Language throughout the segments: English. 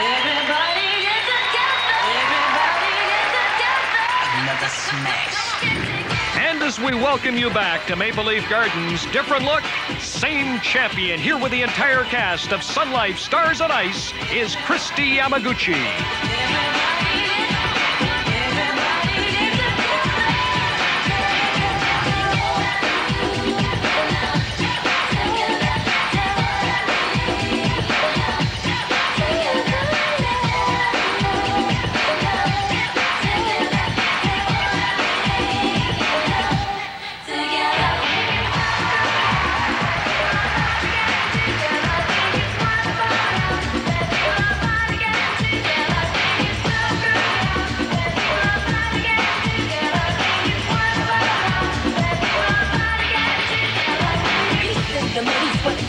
Everybody get together. Everybody get together. Another smash. And as we welcome you back to Maple Leaf Gardens, different look, same champion. Here with the entire cast of Sun Life Stars on Ice is Kristi Yamaguchi.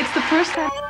It's the first time.